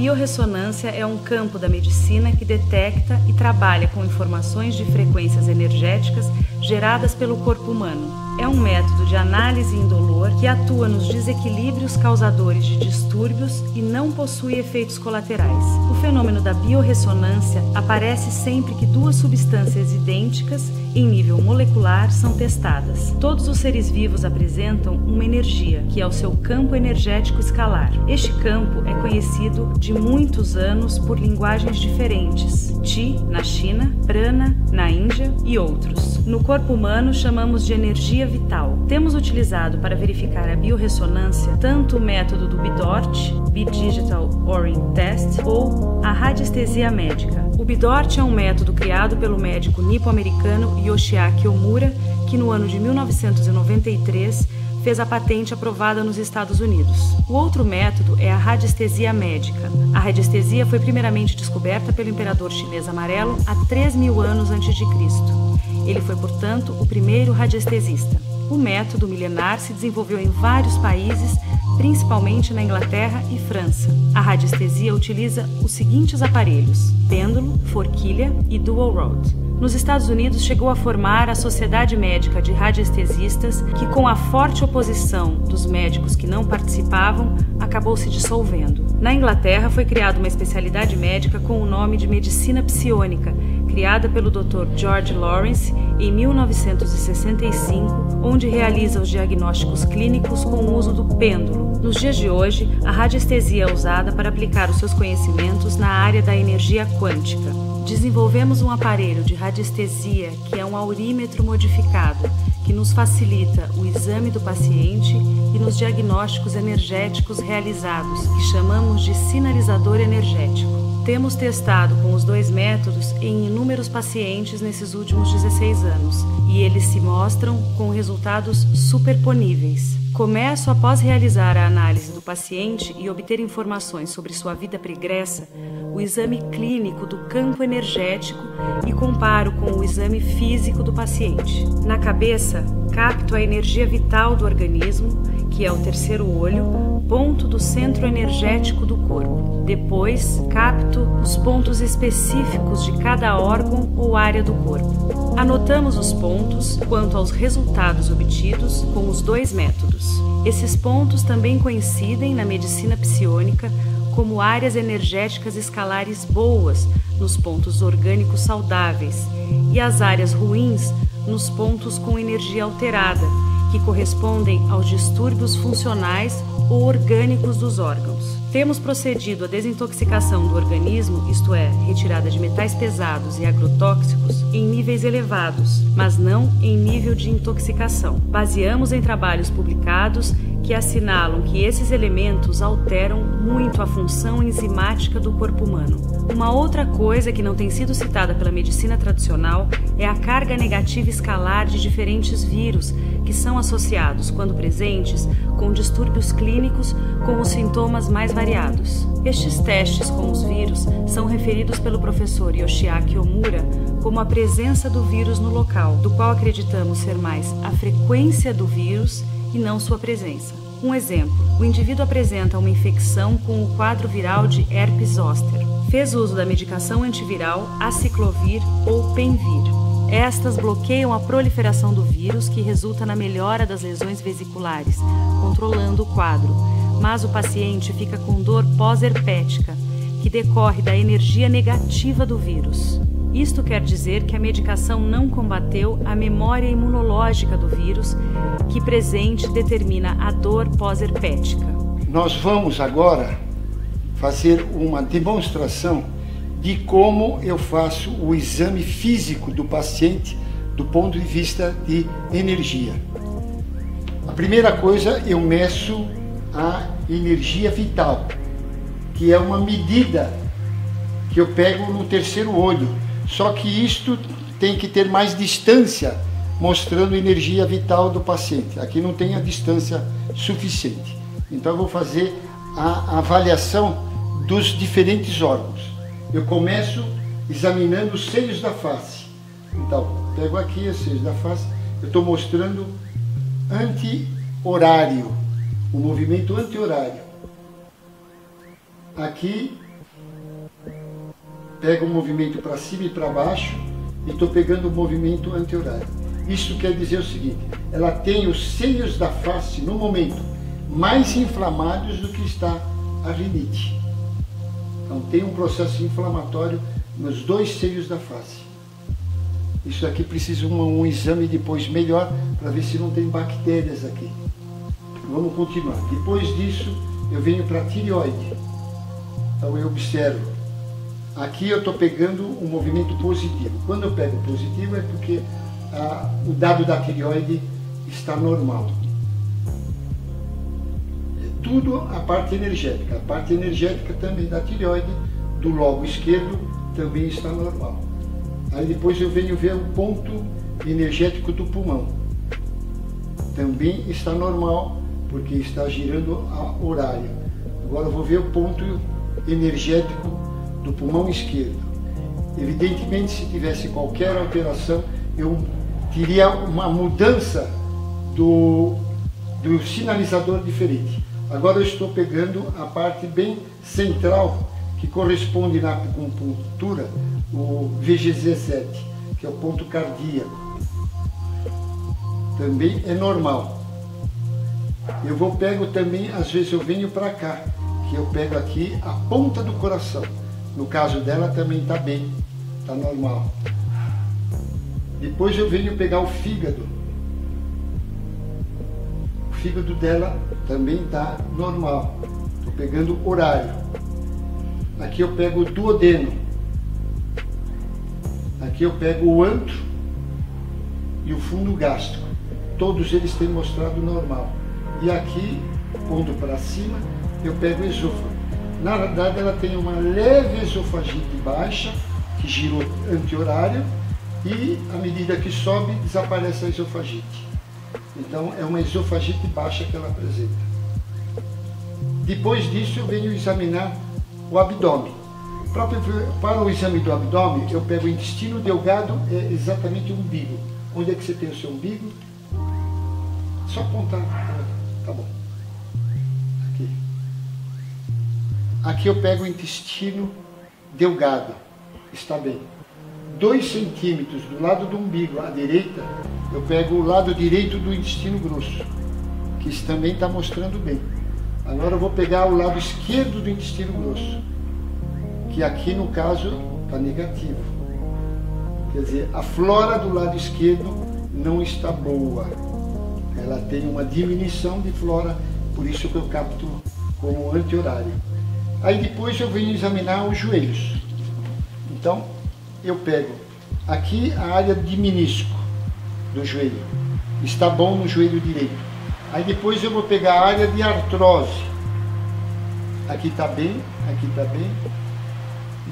biorressonância é um campo da medicina que detecta e trabalha com informações de frequências energéticas geradas pelo corpo humano. É um método de análise indolor que atua nos desequilíbrios causadores de distúrbios e não possui efeitos colaterais. O fenômeno da biorressonância aparece sempre que duas substâncias idênticas em nível molecular são testadas. Todos os seres vivos apresentam uma energia, que é o seu campo energético escalar. Este campo é conhecido de muitos anos por linguagens diferentes: Chi na China, Prana na Índia e outros. No corpo humano chamamos de energia vital. Temos utilizado para verificar a biorressonância tanto o método do BIDORT, Bidigital Orin Test, ou a radiestesia médica. O BIDORT é um método criado pelo médico nipo-americano Yoshiaki Omura, que no ano de 1993 fez a patente aprovada nos Estados Unidos. O outro método é a radiestesia médica. A radiestesia foi primeiramente descoberta pelo imperador chinês amarelo há 3 mil anos antes de Cristo. Ele foi, portanto, o primeiro radiestesista. O método milenar se desenvolveu em vários países, principalmente na Inglaterra e França. A radiestesia utiliza os seguintes aparelhos: pêndulo, forquilha e dual rod. Nos Estados Unidos chegou a formar a Sociedade Médica de Radiestesistas, que, com a forte oposição dos médicos que não participavam, acabou se dissolvendo. Na Inglaterra foi criada uma especialidade médica com o nome de medicina psiônica, criada pelo Dr. George Lawrence em 1965, onde realiza os diagnósticos clínicos com o uso do pêndulo. Nos dias de hoje, a radiestesia é usada para aplicar os seus conhecimentos na área da energia quântica. Desenvolvemos um aparelho de radiestesia que é um aurímetro modificado, que nos facilita o exame do paciente e nos diagnósticos energéticos realizados, que chamamos de sinalizador energético. Temos testado com os dois métodos em inúmeros pacientes nesses últimos 16 anos e eles se mostram com resultados superponíveis. Começo após realizar a análise do paciente e obter informações sobre sua vida pregressa, o exame clínico do campo energético e comparo com o exame físico do paciente. Na cabeça, capto a energia vital do organismo, que é o terceiro olho, ponto do centro energético do corpo. Depois, capto os pontos específicos de cada órgão ou área do corpo. Anotamos os pontos quanto aos resultados obtidos com os dois métodos. Esses pontos também coincidem na medicina psiônica como áreas energéticas escalares boas nos pontos orgânicos saudáveis e as áreas ruins nos pontos com energia alterada, que correspondem aos distúrbios funcionais ou orgânicos dos órgãos. Temos procedido à desintoxicação do organismo, isto é, retirada de metais pesados e agrotóxicos, em níveis elevados, mas não em nível de intoxicação. Baseamos em trabalhos publicados que assinalam que esses elementos alteram muito a função enzimática do corpo humano. Uma outra coisa que não tem sido citada pela medicina tradicional é a carga negativa escalar de diferentes vírus que são associados, quando presentes, com distúrbios clínicos com os sintomas mais variados. Estes testes com os vírus são referidos pelo professor Yoshiaki Omura como a presença do vírus no local, do qual acreditamos ser mais a frequência do vírus e não sua presença. Um exemplo: o indivíduo apresenta uma infecção com o quadro viral de herpes zoster. Fez uso da medicação antiviral aciclovir ou penvir. Estas bloqueiam a proliferação do vírus, que resulta na melhora das lesões vesiculares, controlando o quadro, mas o paciente fica com dor pós-herpética, que decorre da energia negativa do vírus. Isto quer dizer que a medicação não combateu a memória imunológica do vírus, que presente determina a dor pós-herpética. Nós vamos agora fazer uma demonstração de como eu faço o exame físico do paciente do ponto de vista de energia. A primeira coisa, eu meço a energia vital, que é uma medida que eu pego no terceiro olho. Só que isto tem que ter mais distância, mostrando energia vital do paciente. Aqui não tem a distância suficiente. Então eu vou fazer a avaliação dos diferentes órgãos eu começo examinando os seios da face. Então, pego aqui os seios da face, eu estou mostrando anti-horário, o movimento anti-horário. Aqui pego o movimento para cima e para baixo e estou pegando o movimento anti-horário. Isso quer dizer o seguinte, ela tem os seios da face, no momento, mais inflamados do que está a rinite. Então tem um processo inflamatório nos dois seios da face. Isso aqui precisa um, um exame depois melhor para ver se não tem bactérias aqui. Vamos continuar. Depois disso, eu venho para a tireoide. Então eu observo. Aqui eu estou pegando um movimento positivo. Quando eu pego positivo é porque ah, o dado da tireoide está normal. Tudo a parte energética. A parte energética também da tireoide, do lobo esquerdo, também está normal. Aí depois eu venho ver o ponto energético do pulmão. Também está normal, porque está girando a horário. Agora vou ver o ponto energético do pulmão esquerdo. Evidentemente, se tivesse qualquer alteração, eu teria uma mudança do, do sinalizador diferente. Agora eu estou pegando a parte bem central, que corresponde na acupuntura, o VGZ7, que é o ponto cardíaco. Também é normal. Eu vou pego também, às vezes eu venho para cá, que eu pego aqui a ponta do coração. No caso dela também está bem, está normal. Depois eu venho pegar o fígado. O fígado dela também está normal. Estou pegando horário. Aqui eu pego o duodeno. Aqui eu pego o antro e o fundo gástrico. Todos eles têm mostrado normal. E aqui, pondo para cima, eu pego o esôfago. Na verdade, ela tem uma leve esofagite baixa, que girou anti-horário, e à medida que sobe, desaparece a esofagite. Então, é uma esofagite baixa que ela apresenta. Depois disso, eu venho examinar o abdômen. Para o exame do abdômen, eu pego o intestino delgado, é exatamente o umbigo. Onde é que você tem o seu umbigo? Só apontar. Tá bom. Aqui. Aqui eu pego o intestino delgado. Está bem. Dois centímetros do lado do umbigo à direita, eu pego o lado direito do intestino grosso, que também está mostrando bem. Agora eu vou pegar o lado esquerdo do intestino grosso que aqui no caso está negativo. Quer dizer, a flora do lado esquerdo não está boa. Ela tem uma diminuição de flora, por isso que eu capto como anti-horário. Aí depois eu venho examinar os joelhos. Então, eu pego aqui a área de menisco do joelho. Está bom no joelho direito. Aí depois eu vou pegar a área de artrose. Aqui está bem, aqui está bem,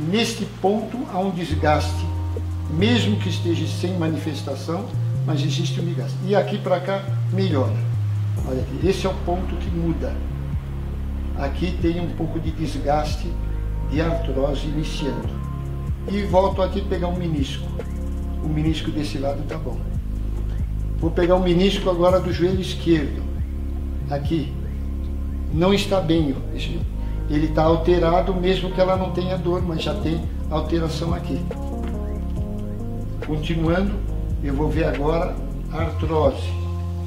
Neste ponto há um desgaste, mesmo que esteja sem manifestação, mas existe um desgaste. E aqui para cá melhora. Olha aqui, esse é o ponto que muda. Aqui tem um pouco de desgaste de artrose iniciando. E volto aqui pegar um menisco. O menisco desse lado está bom. Vou pegar o menisco agora do joelho esquerdo. Aqui. Não está bem ele está alterado mesmo que ela não tenha dor, mas já tem alteração aqui. Continuando, eu vou ver agora a artrose.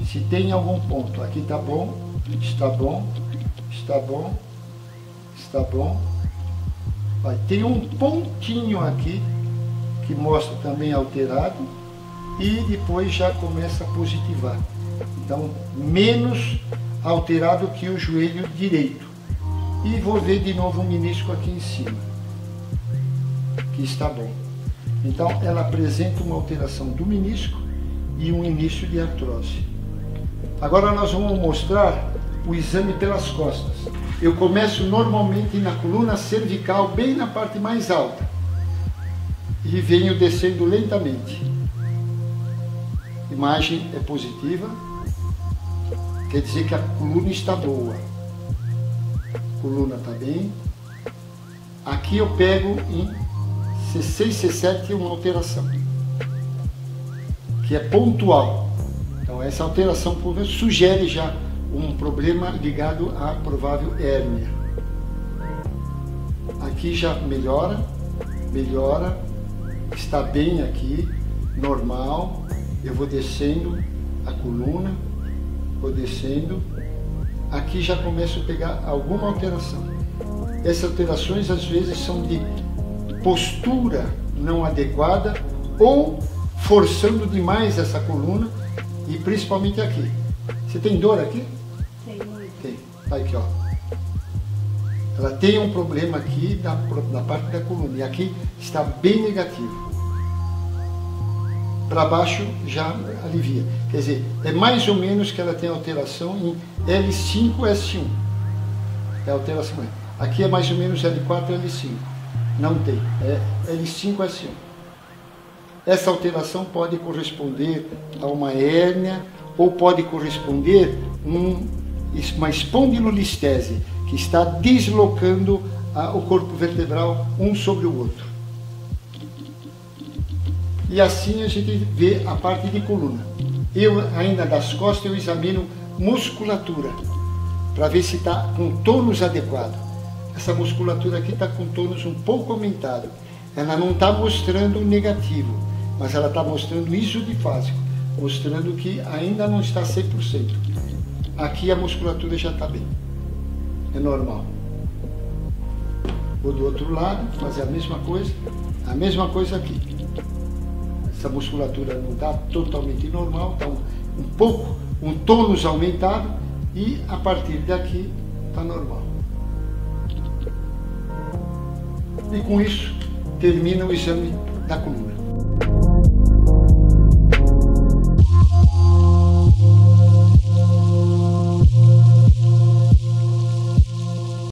Se tem algum ponto, aqui está bom, está bom, está bom, está bom. Vai, tem um pontinho aqui que mostra também alterado e depois já começa a positivar. Então, menos alterado que o joelho direito. E vou ver de novo um menisco aqui em cima, que está bom. Então, ela apresenta uma alteração do menisco e um início de artrose. Agora nós vamos mostrar o exame pelas costas. Eu começo normalmente na coluna cervical, bem na parte mais alta, e venho descendo lentamente. Imagem é positiva, quer dizer que a coluna está boa coluna está bem. Aqui eu pego em C6, C7 uma alteração, que é pontual. Então essa alteração sugere já um problema ligado à provável hérnia. Aqui já melhora, melhora, está bem aqui, normal. Eu vou descendo a coluna, vou descendo. Aqui já começo a pegar alguma alteração. Essas alterações às vezes são de postura não adequada ou forçando demais essa coluna e principalmente aqui. Você tem dor aqui? Tem. Tem. Tá aqui, ó. Ela tem um problema aqui na, na parte da coluna e aqui está bem negativo. Para baixo já alivia. Quer dizer, é mais ou menos que ela tem alteração em L5S1. É alteração. Aqui é mais ou menos L4 L5. Não tem. É L5S1. Essa alteração pode corresponder a uma hérnia ou pode corresponder a um, uma espondilolistese que está deslocando a, o corpo vertebral um sobre o outro. E assim a gente vê a parte de coluna. Eu, ainda das costas, eu examino musculatura, para ver se está com tônus adequado. Essa musculatura aqui está com tônus um pouco aumentado. Ela não está mostrando negativo, mas ela está mostrando isodifásico, mostrando que ainda não está 100%. Aqui a musculatura já está bem é normal. Vou do outro lado, fazer a mesma coisa, a mesma coisa aqui. Essa musculatura não está totalmente normal, está um, um pouco, um tônus aumentado e a partir daqui está normal. E com isso termina o exame da coluna.